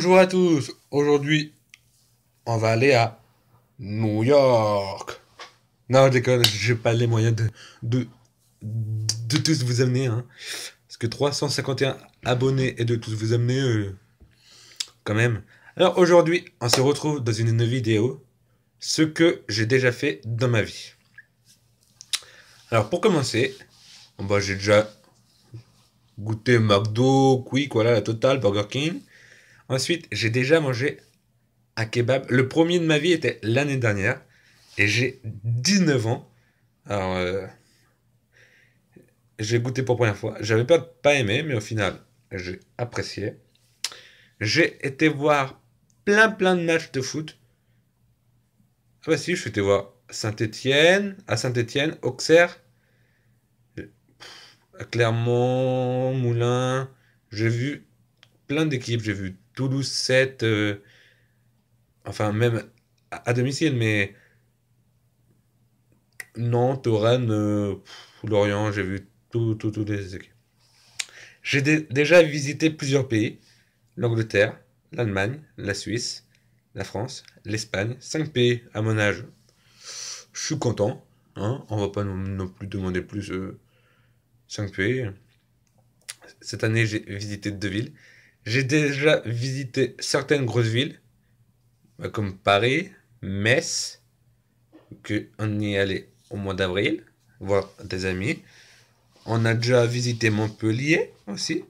Bonjour à tous, aujourd'hui on va aller à New York. Non, je déconne, j'ai pas les moyens de, de, de tous vous amener. Hein. Parce que 351 abonnés et de tous vous amener, euh, quand même. Alors aujourd'hui, on se retrouve dans une vidéo, ce que j'ai déjà fait dans ma vie. Alors pour commencer, bah, j'ai déjà goûté McDo, Quick, voilà, la totale, Burger King. Ensuite, j'ai déjà mangé un kebab. Le premier de ma vie était l'année dernière. Et j'ai 19 ans. Alors, euh, j'ai goûté pour la première fois. J'avais pas, pas aimé, mais au final, j'ai apprécié. J'ai été voir plein plein de matchs de foot. Ah bah si, je suis été voir Saint-Étienne, à Saint-Étienne, Auxerre, Clermont, Moulin. J'ai vu plein d'équipes. J'ai vu Toulouse 7, euh, enfin même à, domicile, mais Nantes, Rennes, euh, Lorient, j'ai vu tous les équipes. J'ai déjà visité plusieurs pays, l'Angleterre, l'Allemagne, la Suisse, la France, l'Espagne, cinq pays à mon âge. Je suis content, hein, on va pas non, plus demander plus euh, 5 pays. Cette année, j'ai visité deux villes. J'ai déjà visité certaines grosses villes, bah, comme Paris, Metz, que on y est allé au mois d'avril, voir des amis. On a déjà visité Montpellier aussi.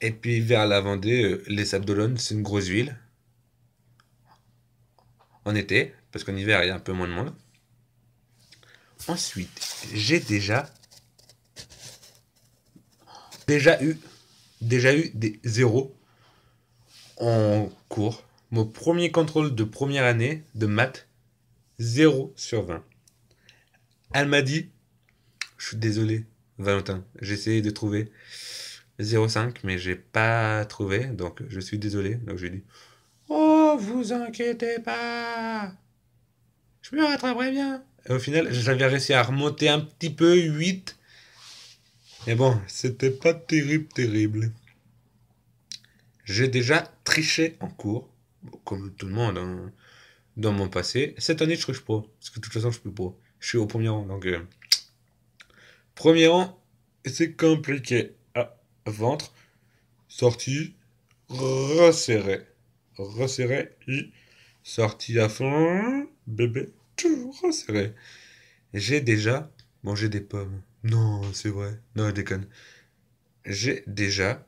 Et puis vers la Vendée, euh, les Sables c'est une grosse ville. En été, parce qu'en hiver, il y a un peu moins de monde. Ensuite, j'ai déjà déjà eu, déjà eu des zéros en cours. Mon premier contrôle de première année de maths, 0 sur 20. Elle m'a dit, je suis désolé, Valentin, j'ai essayé de trouver 0,5, mais j'ai pas trouvé, donc je suis désolé. Donc j'ai dit, oh, vous inquiétez pas, je me rattraperai bien. Et au final, j'avais réussi à remonter un petit peu, 8, mais bon, c'était pas terrible, terrible. J'ai déjà triché en cours, comme tout le monde hein, dans mon passé. Cette année, je triche pas, parce que de toute façon, je peux pas. Je suis au premier rang, donc... Euh, premier rang, c'est compliqué. Ah, ventre, sortie, resserré. Resserré, et sortie à fond, bébé, tout resserré. J'ai déjà mangé des pommes. Non, c'est vrai. Non, déconne. J'ai déjà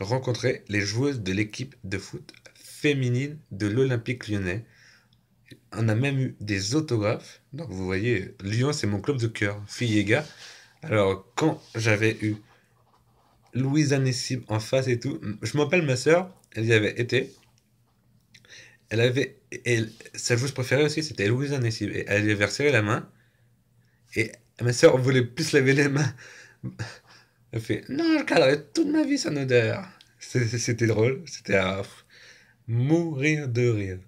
rencontré les joueuses de l'équipe de foot féminine de l'Olympique lyonnais. On a même eu des autographes. Donc vous voyez, Lyon, c'est mon club de cœur, filles et gars. Alors, quand j'avais eu Louisa Nessib en face et tout, je m'appelle ma soeur, elle y avait été. Elle avait. Et sa joueuse préférée aussi, c'était Louisa Nessib. Et elle lui avait serré la main. Et ma soeur voulait plus laver les mains. Elle fait Non, je garderai toute ma vie son odeur. C'était drôle, c'était à mourir de rire.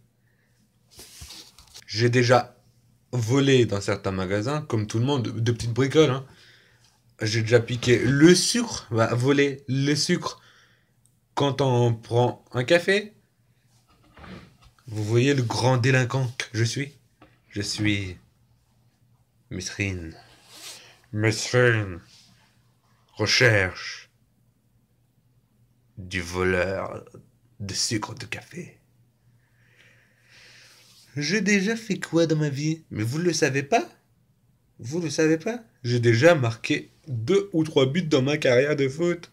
J'ai déjà volé dans certains magasins, comme tout le monde, de, petites bricoles. Hein. J'ai déjà piqué le sucre, bah, voler le sucre quand on prend un café. Vous voyez le grand délinquant que je suis? Je suis Misrine. Mesrine recherche du voleur de sucre de café. J'ai déjà fait quoi dans ma vie? Mais vous ne le savez pas? Vous ne le savez pas? J'ai déjà marqué deux ou trois buts dans ma carrière de foot.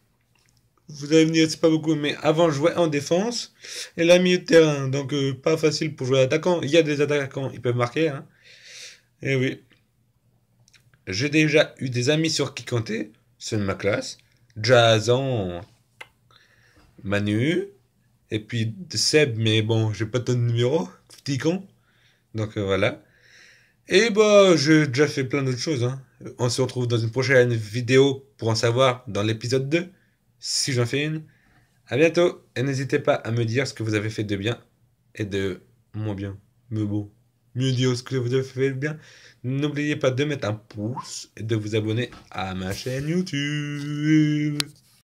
Vous allez me dire, c'est pas beaucoup, mais avant, je jouais en défense et la milieu de terrain. Donc, euh, pas facile pour jouer attaquant. Il y a des attaquants, ils peuvent marquer. Hein. Et eh oui. J'ai déjà eu des amis sur qui compter, de ma classe. Jason, Manu, et puis Seb, mais bon, j'ai pas ton numéro, petit con. Donc euh, voilà. Et bah, j'ai déjà fait plein d'autres choses. Hein. On se retrouve dans une prochaine vidéo pour en savoir dans l'épisode 2, si j'en fais une. À bientôt, et n'hésitez pas à me dire ce que vous avez fait de bien et de moins bien. Mais bon mieux dire ce que vous avez fait bien. N'oubliez pas de mettre un pouce et de vous abonner à ma chaîne YouTube.